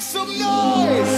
some noise!